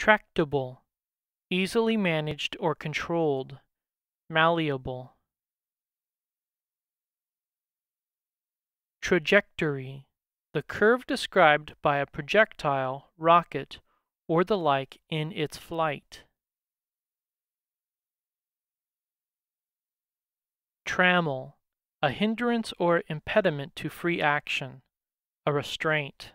Tractable, easily managed or controlled, malleable. Trajectory, the curve described by a projectile, rocket, or the like in its flight. Trammel, a hindrance or impediment to free action, a restraint.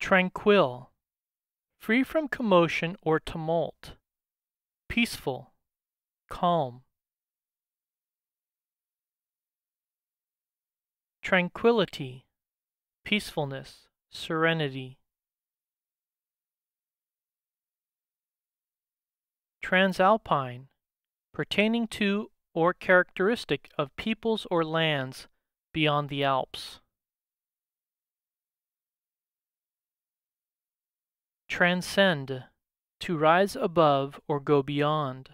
Tranquil, free from commotion or tumult, peaceful, calm. Tranquility, peacefulness, serenity. Transalpine, pertaining to or characteristic of peoples or lands beyond the Alps. Transcend, to rise above or go beyond.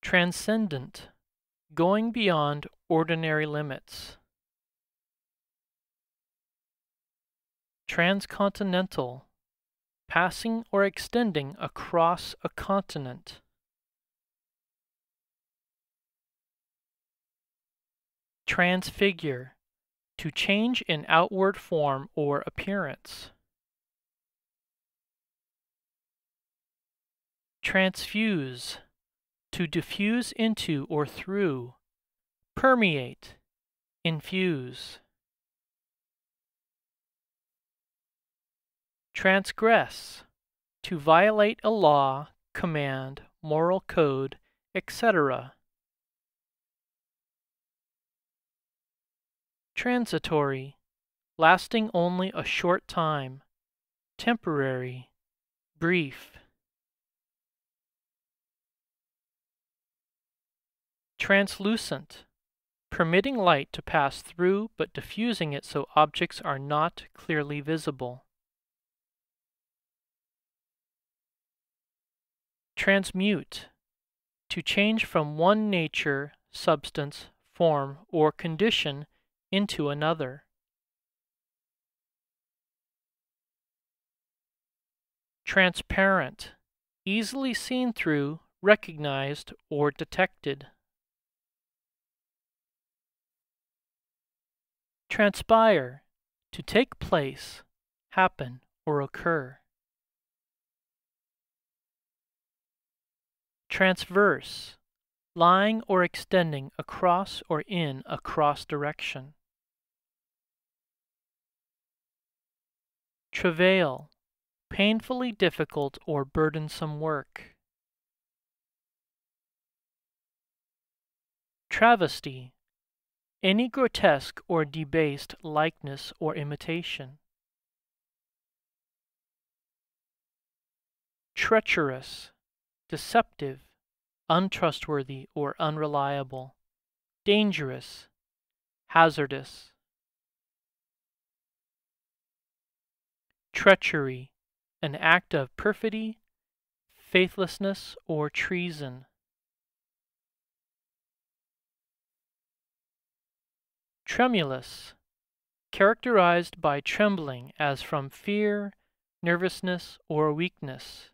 Transcendent, going beyond ordinary limits. Transcontinental, passing or extending across a continent. Transfigure, to change in outward form or appearance. Transfuse, to diffuse into or through, permeate, infuse. Transgress, to violate a law, command, moral code, etc. Transitory, lasting only a short time, temporary, brief. Translucent, permitting light to pass through but diffusing it so objects are not clearly visible. Transmute, to change from one nature, substance, form, or condition into another. Transparent, easily seen through, recognized, or detected. Transpire, to take place, happen, or occur. Transverse, lying or extending across or in a cross direction. Travail, painfully difficult or burdensome work. Travesty, any grotesque or debased likeness or imitation. Treacherous, deceptive, untrustworthy or unreliable, dangerous, hazardous. Treachery, an act of perfidy, faithlessness, or treason. Tremulous, characterized by trembling as from fear, nervousness, or weakness.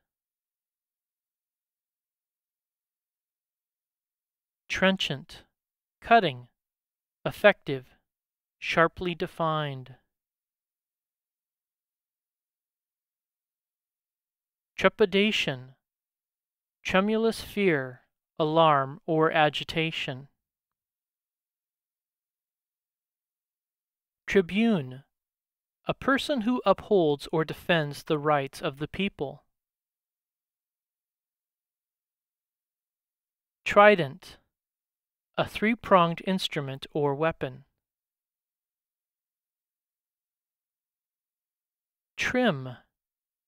Trenchant, cutting, effective, sharply defined. Trepidation, tremulous fear, alarm, or agitation. Tribune, a person who upholds or defends the rights of the people. Trident, a three-pronged instrument or weapon. Trim,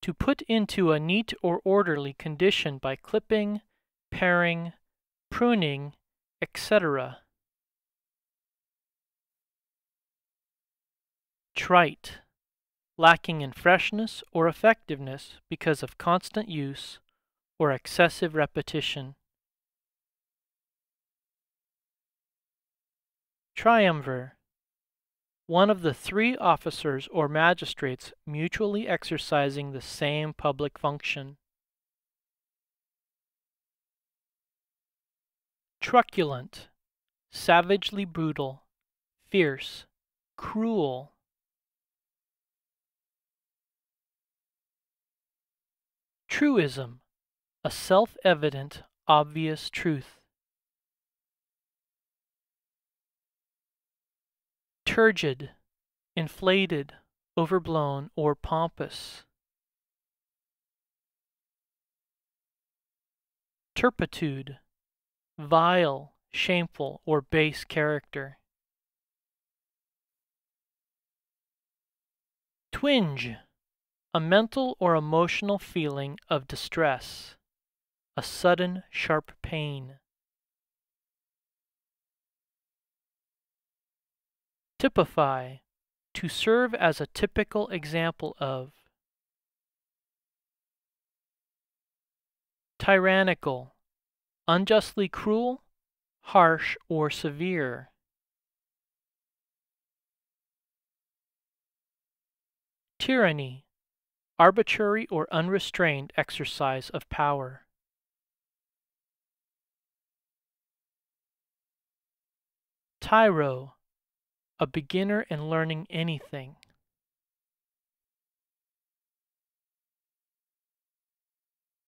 to put into a neat or orderly condition by clipping, paring, pruning, etc. Trite, lacking in freshness or effectiveness because of constant use or excessive repetition. Triumvir, one of the three officers or magistrates mutually exercising the same public function. Truculent, savagely brutal, fierce, cruel. Truism, a self-evident, obvious truth. Turgid, inflated, overblown, or pompous. Turpitude, vile, shameful, or base character. Twinge, a mental or emotional feeling of distress, a sudden sharp pain. Typify, to serve as a typical example of. Tyrannical, unjustly cruel, harsh, or severe. Tyranny, arbitrary or unrestrained exercise of power. Tyro, a beginner in learning anything.